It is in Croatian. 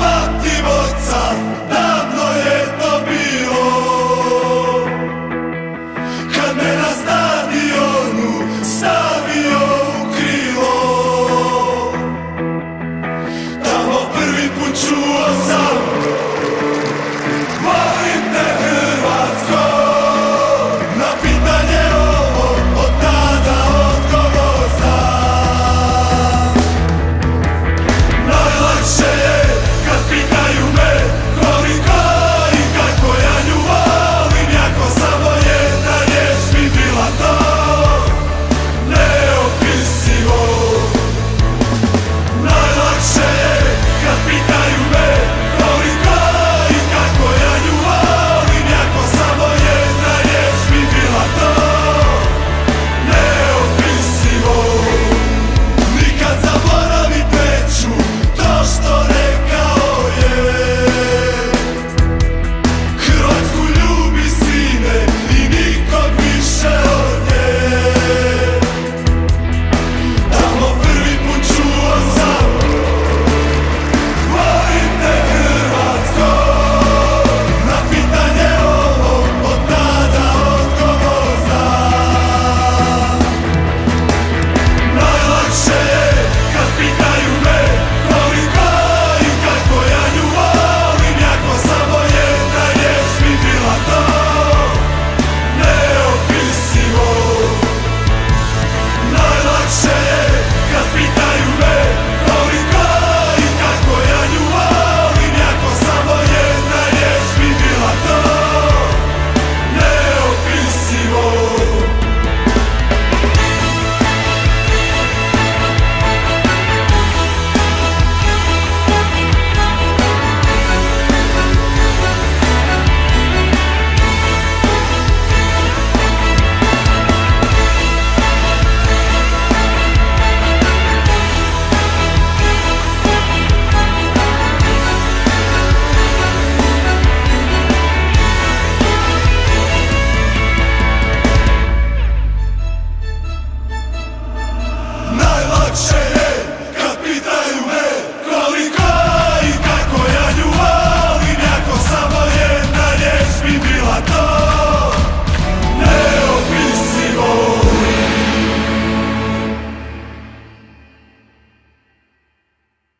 pamtim oca bloodshed.